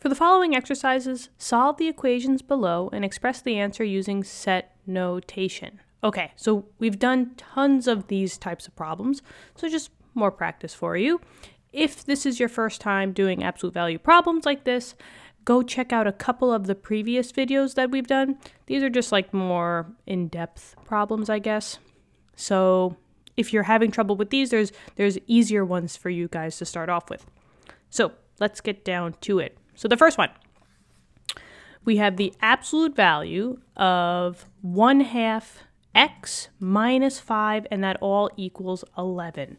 For the following exercises, solve the equations below and express the answer using set notation. Okay, so we've done tons of these types of problems, so just more practice for you. If this is your first time doing absolute value problems like this, go check out a couple of the previous videos that we've done. These are just like more in-depth problems, I guess. So if you're having trouble with these, there's there's easier ones for you guys to start off with. So let's get down to it. So the first one, we have the absolute value of 1 half x minus 5, and that all equals 11.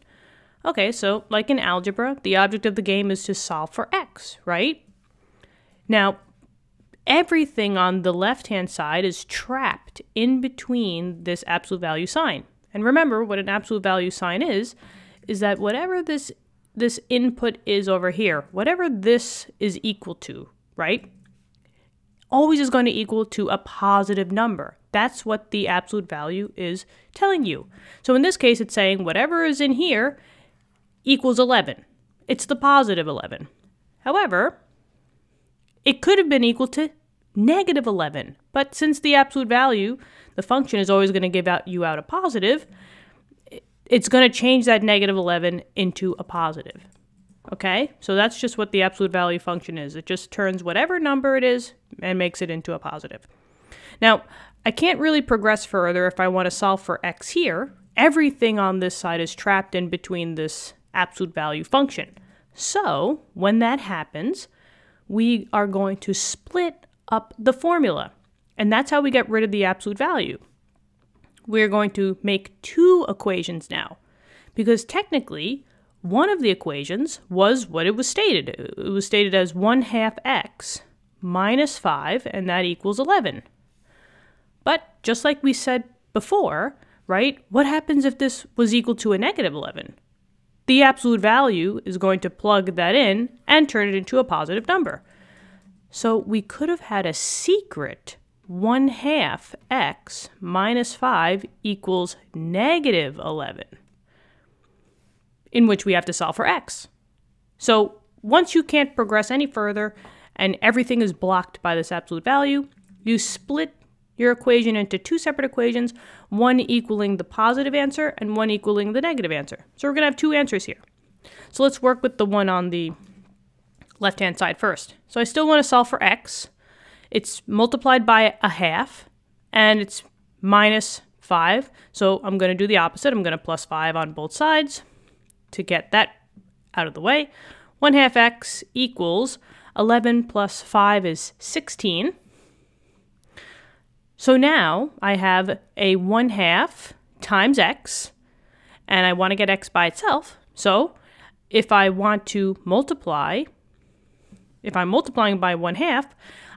Okay, so like in algebra, the object of the game is to solve for x, right? Now, everything on the left-hand side is trapped in between this absolute value sign. And remember, what an absolute value sign is, is that whatever this this input is over here, whatever this is equal to, right? Always is going to equal to a positive number. That's what the absolute value is telling you. So in this case, it's saying whatever is in here equals 11. It's the positive 11. However, it could have been equal to negative 11. But since the absolute value, the function is always going to give out you out a positive, it's going to change that negative 11 into a positive. Okay, so that's just what the absolute value function is. It just turns whatever number it is and makes it into a positive. Now, I can't really progress further if I want to solve for x here. Everything on this side is trapped in between this absolute value function. So, when that happens, we are going to split up the formula. And that's how we get rid of the absolute value we're going to make two equations now. Because technically, one of the equations was what it was stated. It was stated as 1 half x minus 5, and that equals 11. But just like we said before, right, what happens if this was equal to a negative 11? The absolute value is going to plug that in and turn it into a positive number. So we could have had a secret 1 half x minus 5 equals negative 11, in which we have to solve for x. So once you can't progress any further and everything is blocked by this absolute value, you split your equation into two separate equations, one equaling the positive answer and one equaling the negative answer. So we're going to have two answers here. So let's work with the one on the left-hand side first. So I still want to solve for x. It's multiplied by a half, and it's minus 5. So I'm going to do the opposite. I'm going to plus 5 on both sides to get that out of the way. 1 half x equals 11 plus 5 is 16. So now I have a 1 half times x, and I want to get x by itself. So if I want to multiply, if I'm multiplying by 1 half,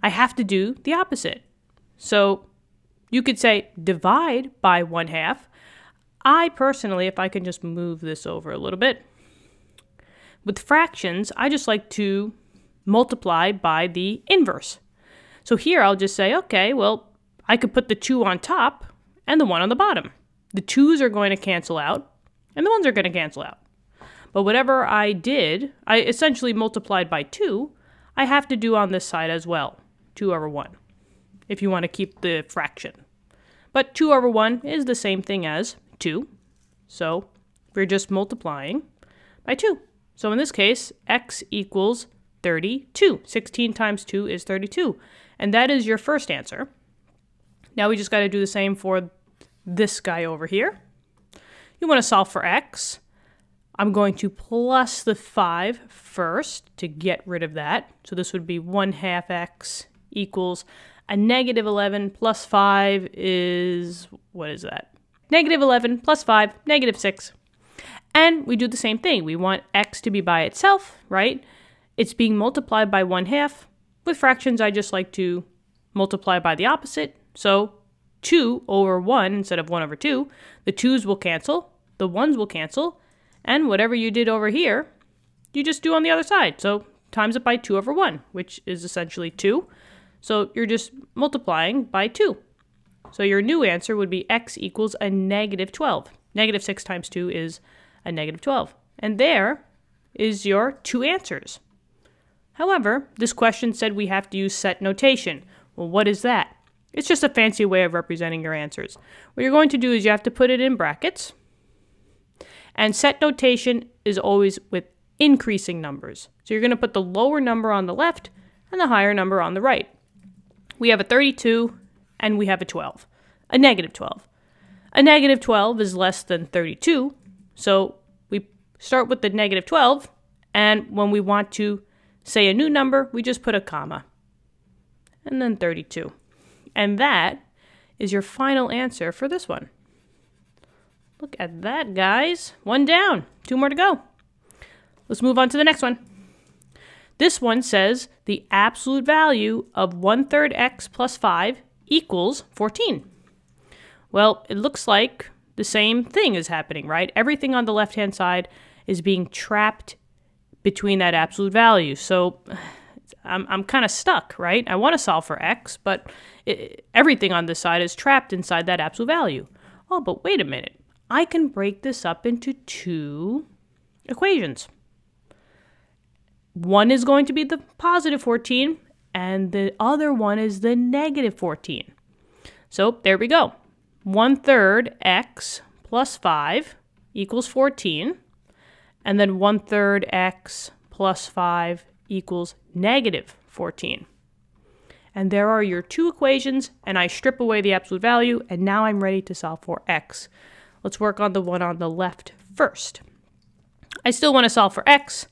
I have to do the opposite. So you could say divide by 1 half. I personally, if I can just move this over a little bit, with fractions, I just like to multiply by the inverse. So here I'll just say, okay, well, I could put the 2 on top and the 1 on the bottom. The 2's are going to cancel out, and the 1's are going to cancel out. But whatever I did, I essentially multiplied by 2, I have to do on this side as well. 2 over 1, if you want to keep the fraction. But 2 over 1 is the same thing as 2, so we're just multiplying by 2. So in this case, x equals 32. 16 times 2 is 32. And that is your first answer. Now we just got to do the same for this guy over here. You want to solve for x. I'm going to plus the 5 first to get rid of that. So this would be 1 half x equals a negative 11 plus 5 is, what is that? Negative 11 plus 5, negative 6. And we do the same thing. We want x to be by itself, right? It's being multiplied by 1 half. With fractions, I just like to multiply by the opposite. So 2 over 1 instead of 1 over 2. The 2's will cancel, the 1's will cancel, and whatever you did over here, you just do on the other side. So times it by 2 over 1, which is essentially 2. So you're just multiplying by 2. So your new answer would be x equals a negative 12. Negative 6 times 2 is a negative 12. And there is your two answers. However, this question said we have to use set notation. Well, what is that? It's just a fancy way of representing your answers. What you're going to do is you have to put it in brackets. And set notation is always with increasing numbers. So you're going to put the lower number on the left and the higher number on the right. We have a 32 and we have a 12, a negative 12. A negative 12 is less than 32, so we start with the negative 12, and when we want to say a new number, we just put a comma, and then 32. And that is your final answer for this one. Look at that, guys. One down, two more to go. Let's move on to the next one. This one says the absolute value of 1 third x plus 5 equals 14. Well, it looks like the same thing is happening, right? Everything on the left hand side is being trapped between that absolute value. So I'm, I'm kind of stuck, right? I want to solve for x, but it, everything on this side is trapped inside that absolute value. Oh, but wait a minute. I can break this up into two equations. One is going to be the positive 14, and the other one is the negative 14. So there we go. 1 third x plus 5 equals 14, and then 1 third x plus 5 equals negative 14. And there are your two equations, and I strip away the absolute value, and now I'm ready to solve for x. Let's work on the one on the left first. I still want to solve for x,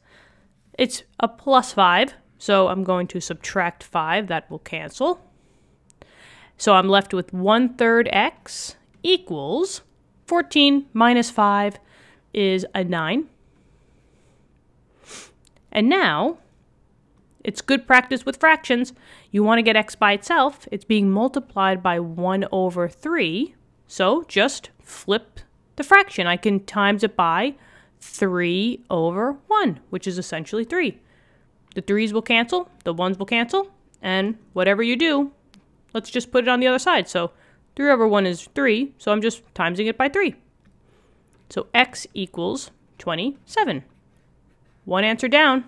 it's a plus 5, so I'm going to subtract 5. That will cancel. So I'm left with 1 third x equals 14 minus 5 is a 9. And now, it's good practice with fractions. You want to get x by itself. It's being multiplied by 1 over 3. So just flip the fraction. I can times it by 3 over 1, which is essentially 3. The 3's will cancel, the 1's will cancel, and whatever you do, let's just put it on the other side. So 3 over 1 is 3, so I'm just timesing it by 3. So x equals 27. One answer down.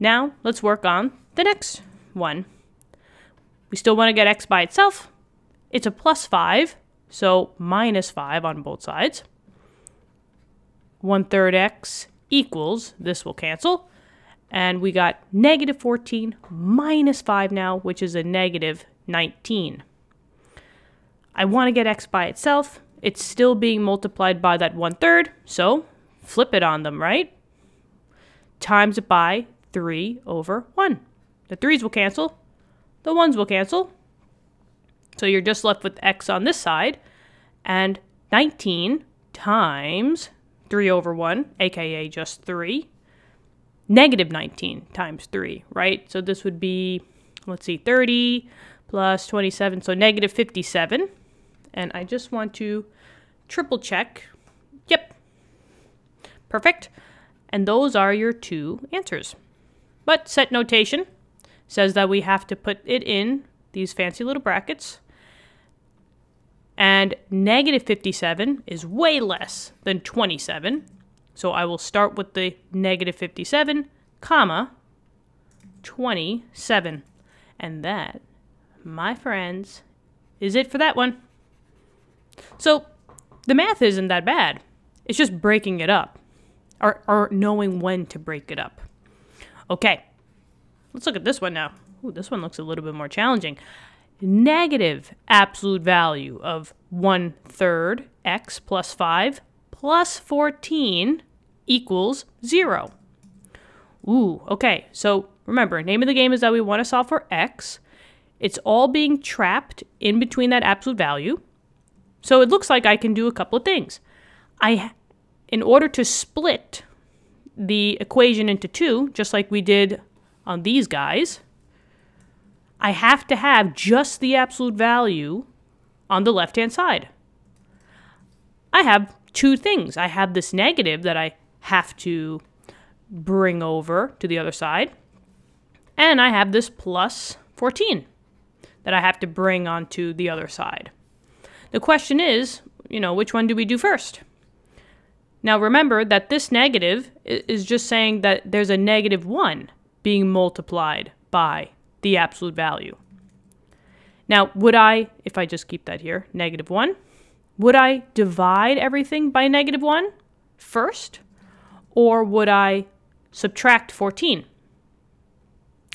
Now let's work on the next one. We still want to get x by itself. It's a plus 5, so minus 5 on both sides. 1 third x equals, this will cancel, and we got negative 14 minus 5 now, which is a negative 19. I want to get x by itself. It's still being multiplied by that 1 third, so flip it on them, right? Times it by 3 over 1. The 3's will cancel. The 1's will cancel. So you're just left with x on this side. And 19 times 3 over 1, aka just 3. Negative 19 times 3, right? So this would be, let's see, 30 plus 27, so negative 57. And I just want to triple check. Yep. Perfect. And those are your two answers. But set notation says that we have to put it in these fancy little brackets. And negative 57 is way less than 27. So I will start with the negative 57, comma, 27. And that, my friends, is it for that one. So the math isn't that bad. It's just breaking it up or, or knowing when to break it up. Okay, let's look at this one now. Ooh, this one looks a little bit more challenging negative absolute value of 1 third x plus 5 plus 14 equals 0. Ooh, okay. So remember, name of the game is that we want to solve for x. It's all being trapped in between that absolute value. So it looks like I can do a couple of things. I, in order to split the equation into two, just like we did on these guys, I have to have just the absolute value on the left hand side. I have two things. I have this negative that I have to bring over to the other side, and I have this plus 14 that I have to bring onto the other side. The question is, you know, which one do we do first? Now remember that this negative is just saying that there's a negative 1 being multiplied by the absolute value. Now, would I, if I just keep that here, negative 1, would I divide everything by negative 1 first? Or would I subtract 14?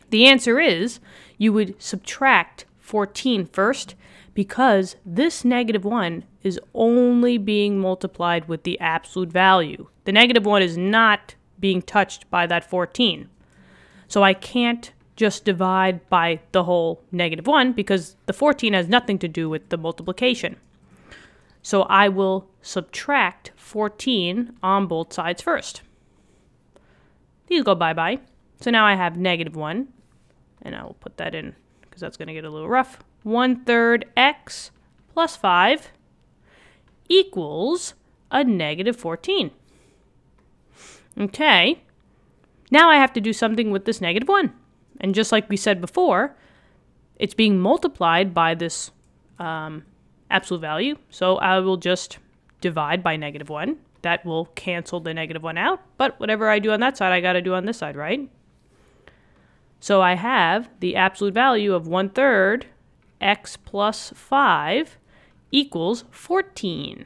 The answer is you would subtract 14 first because this negative 1 is only being multiplied with the absolute value. The negative 1 is not being touched by that 14. So I can't just divide by the whole negative 1 because the 14 has nothing to do with the multiplication. So I will subtract 14 on both sides first. These go bye-bye. So now I have negative 1, and I will put that in because that's going to get a little rough. 1 third x plus 5 equals a negative 14. Okay, now I have to do something with this negative 1. And just like we said before, it's being multiplied by this um, absolute value. So I will just divide by negative 1. That will cancel the negative 1 out. But whatever I do on that side, I got to do on this side, right? So I have the absolute value of 1 third x plus 5 equals 14.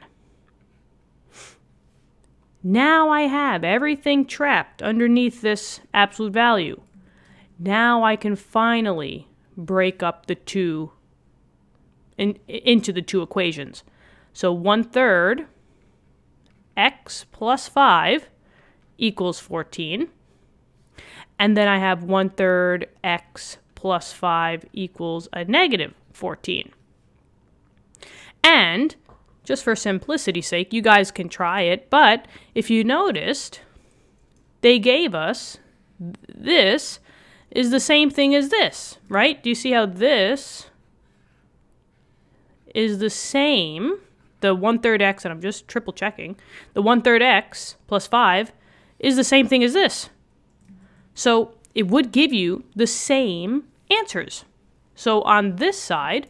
Now I have everything trapped underneath this absolute value. Now I can finally break up the two in, into the two equations. So 1 third x plus 5 equals 14. And then I have 1 third x plus 5 equals a negative 14. And just for simplicity's sake, you guys can try it, but if you noticed, they gave us this is the same thing as this, right? Do you see how this is the same, the one third x, and I'm just triple checking, the one third x plus 5 is the same thing as this. So it would give you the same answers. So on this side,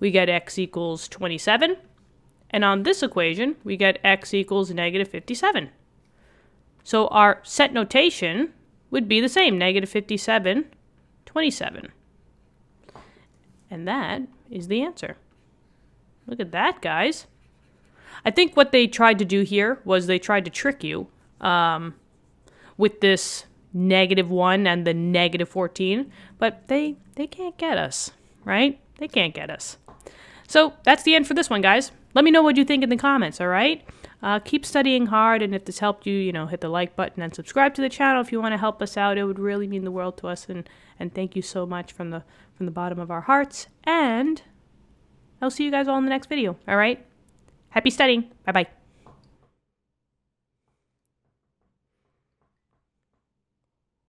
we get x equals 27. And on this equation, we get x equals negative 57. So our set notation would be the same, negative 57, 27. And that is the answer. Look at that, guys. I think what they tried to do here was they tried to trick you um, with this negative 1 and the negative 14, but they, they can't get us, right? They can't get us. So that's the end for this one, guys. Let me know what you think in the comments, all right? Uh, keep studying hard, and if this helped you, you know, hit the like button and subscribe to the channel if you want to help us out. It would really mean the world to us, and and thank you so much from the from the bottom of our hearts. And I'll see you guys all in the next video. All right, happy studying. Bye bye.